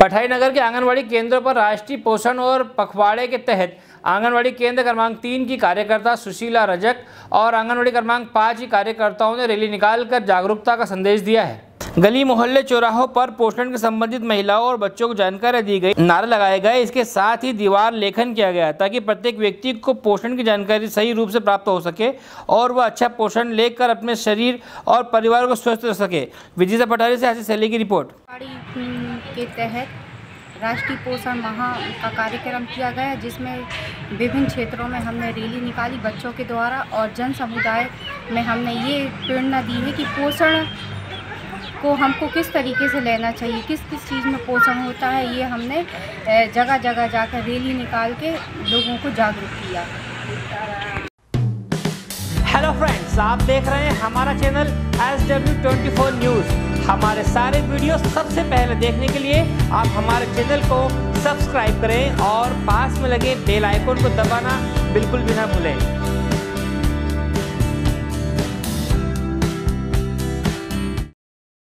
पठाई नगर के आंगनबाड़ी केंद्रों पर राष्ट्रीय पोषण और पखवाड़े के तहत आंगनबाड़ी केंद्र क्रमांक तीन की कार्यकर्ता सुशीला रजक और आंगनबाड़ी क्रमांक पाँच की कार्यकर्ताओं ने रैली निकालकर जागरूकता का संदेश दिया है। गली मोहल्ले चौराहों पर पोषण के संबंधित महिलाओं और बच्चों को जानकारी दी गई। नारे लगाए गए। इसके साथ ही दीवार लेखन किया गया ताकि प्रत्येक व्यक्ति को पोषण की जानकारी सही रूप से प्राप्त हो सके और वह अच्छा पोषण लेकर अपने शरीर और परिवार को स्वस्थ रख सके। विजिता पठारी से आशीष सैली की रिपोर्ट। के तहत राष्ट्रीय पोषण माह का कार्यक्रम किया गया जिसमें विभिन्न क्षेत्रों में हमने रैली निकाली बच्चों के द्वारा और जन समुदाय में हमने ये प्रेरणा दी है कि पोषण को हमको किस तरीके से लेना चाहिए, किस किस चीज़ में पोषण होता है, ये हमने जगह जगह जाकर रैली निकाल के लोगों को जागरूक किया। हेलो फ्रेंड्स आप देख रहे हैं हमारा channel S W twenty four news हमारे सारे वीडियो सबसे पहले देखने के लिए आप हमारे चैनल को सब्सक्राइब करें और पास में लगे बेल आइकन को दबाना बिल्कुल भी ना भूलें।